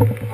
you.